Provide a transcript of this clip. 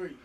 three.